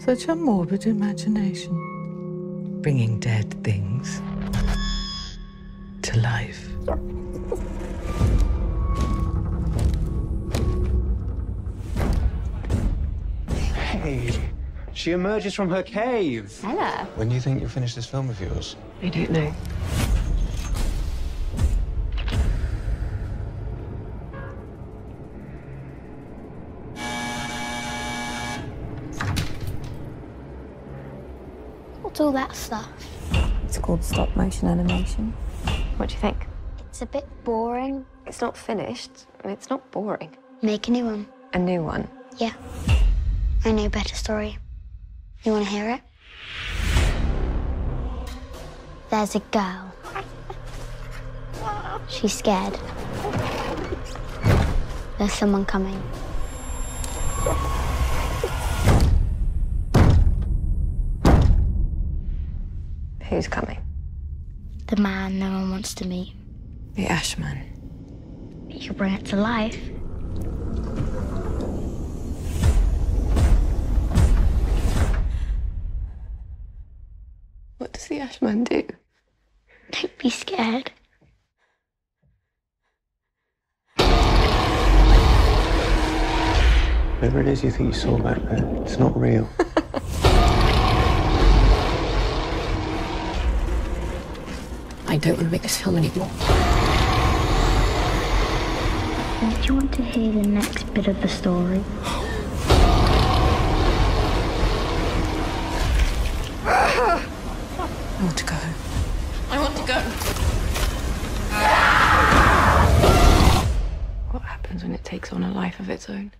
Such a morbid imagination. Bringing dead things to life. Hey, she emerges from her cave. Ella. When do you think you'll finish this film of yours? I don't know. What's all that stuff? It's called stop motion animation. What do you think? It's a bit boring. It's not finished. I it's not boring. Make a new one. A new one. Yeah. I know a better story. You want to hear it? There's a girl. She's scared. There's someone coming. Who's coming? The man no one wants to meet. The Ashman. You can bring it to life. What does the Ashman do? Don't be scared. Whatever it is you think you saw back there, it's not real. I don't want to make this film anymore. Don't you want to hear the next bit of the story? I want to go. I want to go. What happens when it takes on a life of its own?